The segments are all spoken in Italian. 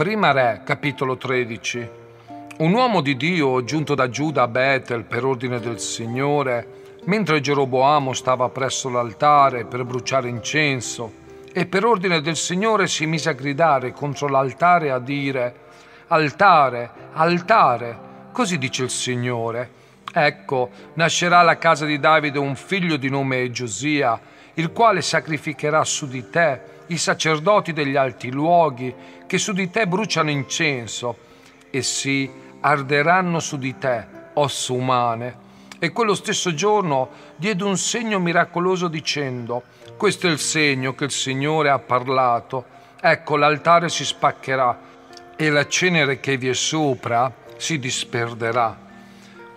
Prima Re, capitolo 13. Un uomo di Dio, giunto da Giuda a Betel per ordine del Signore, mentre Geroboamo stava presso l'altare per bruciare incenso, e per ordine del Signore si mise a gridare contro l'altare a dire, Altare, altare, così dice il Signore. Ecco, nascerà alla casa di Davide un figlio di nome Giosia, il quale sacrificherà su di te i sacerdoti degli alti luoghi che su di te bruciano incenso e si arderanno su di te ossa umane. E quello stesso giorno diede un segno miracoloso dicendo, questo è il segno che il Signore ha parlato, ecco l'altare si spaccherà e la cenere che vi è sopra si disperderà.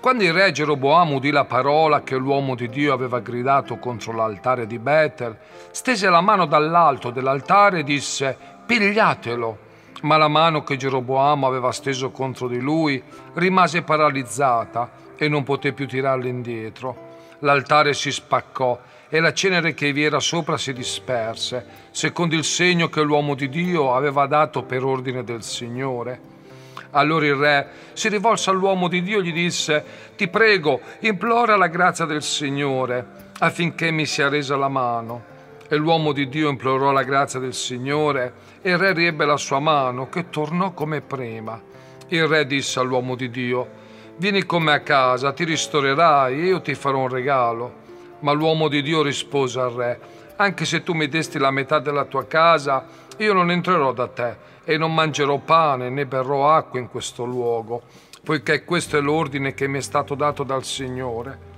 Quando il re Geroboamo udì la parola che l'uomo di Dio aveva gridato contro l'altare di Betel, stese la mano dall'alto dell'altare e disse, pigliatelo. Ma la mano che Geroboamo aveva steso contro di lui rimase paralizzata e non poté più tirarla indietro. L'altare si spaccò e la cenere che vi era sopra si disperse, secondo il segno che l'uomo di Dio aveva dato per ordine del Signore. Allora il re si rivolse all'uomo di Dio e gli disse, ti prego, implora la grazia del Signore affinché mi sia resa la mano. E l'uomo di Dio implorò la grazia del Signore e il re riebbe la sua mano che tornò come prima. Il re disse all'uomo di Dio, vieni con me a casa, ti ristorerai e io ti farò un regalo. Ma l'uomo di Dio rispose al re, anche se tu mi desti la metà della tua casa, io non entrerò da te e non mangerò pane né berrò acqua in questo luogo, poiché questo è l'ordine che mi è stato dato dal Signore.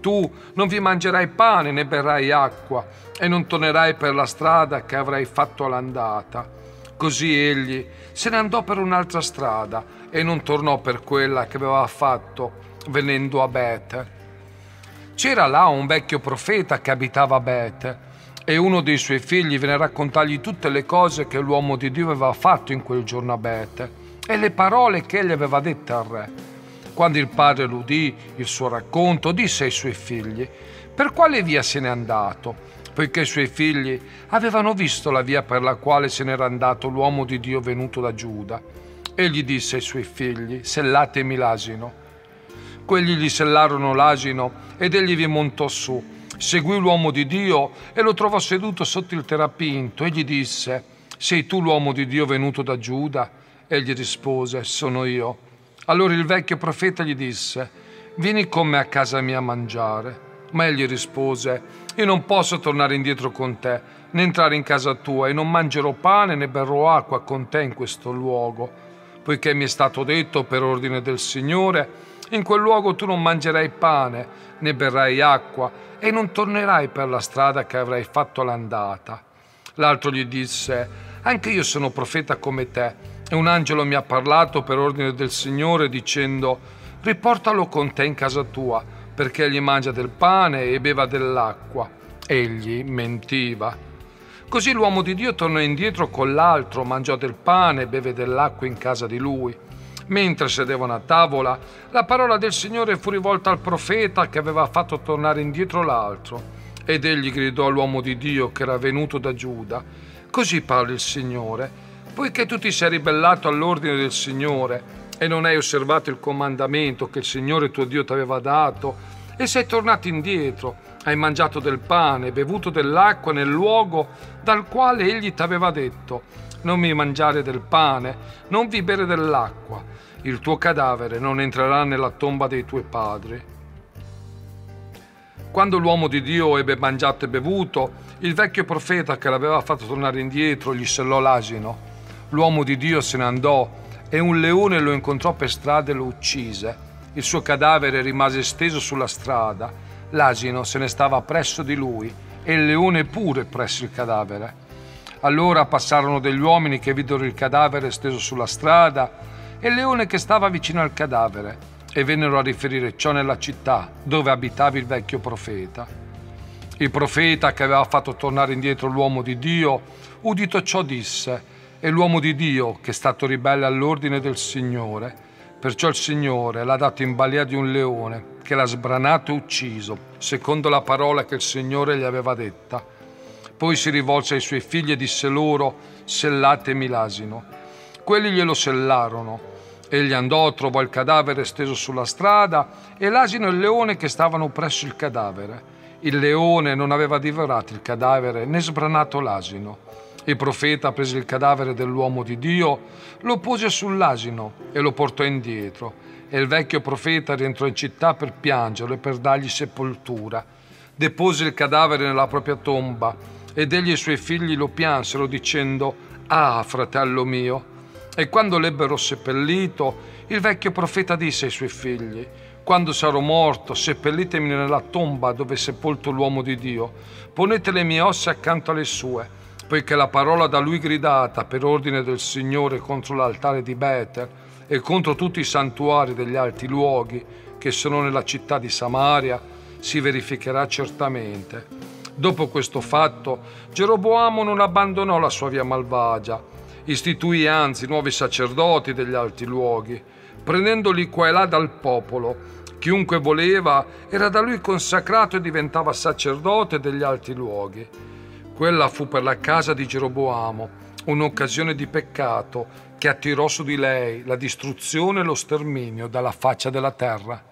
Tu non vi mangerai pane né berrai acqua e non tornerai per la strada che avrai fatto all'andata. Così egli se ne andò per un'altra strada e non tornò per quella che aveva fatto venendo a Betel. C'era là un vecchio profeta che abitava a Betel e uno dei suoi figli venne a raccontargli tutte le cose che l'uomo di Dio aveva fatto in quel giorno a Bete e le parole che egli aveva dette al re. Quando il padre l'udì, il suo racconto, disse ai suoi figli, per quale via se n'è andato? Poiché i suoi figli avevano visto la via per la quale se n'era andato l'uomo di Dio venuto da Giuda. Egli disse ai suoi figli, sellatemi l'asino. Quelli gli sellarono l'asino ed egli vi montò su seguì l'uomo di Dio e lo trovò seduto sotto il terapinto e gli disse, sei tu l'uomo di Dio venuto da Giuda? Egli rispose, sono io. Allora il vecchio profeta gli disse, vieni con me a casa mia a mangiare. Ma egli rispose, io non posso tornare indietro con te, né entrare in casa tua, e non mangerò pane né berrò acqua con te in questo luogo, poiché mi è stato detto per ordine del Signore, in quel luogo tu non mangerai pane, né berrai acqua, e non tornerai per la strada che avrai fatto l'andata. L'altro gli disse, anche io sono profeta come te, e un angelo mi ha parlato per ordine del Signore dicendo, riportalo con te in casa tua, perché egli mangia del pane e beva dell'acqua. Egli mentiva. Così l'uomo di Dio tornò indietro con l'altro, mangiò del pane e beve dell'acqua in casa di lui. Mentre sedevano a tavola, la parola del Signore fu rivolta al profeta che aveva fatto tornare indietro l'altro. Ed egli gridò all'uomo di Dio che era venuto da Giuda. Così parla il Signore, poiché tu ti sei ribellato all'ordine del Signore e non hai osservato il comandamento che il Signore tuo Dio ti aveva dato, e sei tornato indietro, hai mangiato del pane bevuto dell'acqua nel luogo dal quale egli ti aveva detto, non mi mangiare del pane, non vi bere dell'acqua, il tuo cadavere non entrerà nella tomba dei tuoi padri. Quando l'uomo di Dio ebbe mangiato e bevuto, il vecchio profeta che l'aveva fatto tornare indietro gli sellò l'asino. L'uomo di Dio se ne andò e un leone lo incontrò per strada e lo uccise. Il suo cadavere rimase steso sulla strada. L'asino se ne stava presso di lui e il leone pure presso il cadavere. Allora passarono degli uomini che videro il cadavere steso sulla strada e il leone che stava vicino al cadavere e vennero a riferire ciò nella città dove abitava il vecchio profeta. Il profeta che aveva fatto tornare indietro l'uomo di Dio, udito ciò disse, è l'uomo di Dio che è stato ribelle all'ordine del Signore. Perciò il Signore l'ha dato in balia di un leone che l'ha sbranato e ucciso, secondo la parola che il Signore gli aveva detta. Poi si rivolse ai suoi figli e disse loro, sellatemi l'asino. quelli glielo sellarono. Egli andò, trovò il cadavere steso sulla strada e l'asino e il leone che stavano presso il cadavere. Il leone non aveva divorato il cadavere né sbranato l'asino. Il profeta prese il cadavere dell'uomo di Dio, lo pose sull'asino e lo portò indietro. E il vecchio profeta rientrò in città per piangerlo e per dargli sepoltura. Depose il cadavere nella propria tomba ed egli e i suoi figli lo piansero dicendo, Ah, fratello mio! E quando l'ebbero seppellito, il vecchio profeta disse ai suoi figli, quando sarò morto, seppellitemi nella tomba dove è sepolto l'uomo di Dio. Ponete le mie ossa accanto alle sue, poiché la parola da lui gridata per ordine del Signore contro l'altare di Betel e contro tutti i santuari degli alti luoghi che sono nella città di Samaria si verificherà certamente. Dopo questo fatto, Geroboamo non abbandonò la sua via malvagia, istituì anzi nuovi sacerdoti degli alti luoghi, prendendoli qua e là dal popolo Chiunque voleva era da lui consacrato e diventava sacerdote degli alti luoghi. Quella fu per la casa di Geroboamo un'occasione di peccato che attirò su di lei la distruzione e lo sterminio dalla faccia della terra.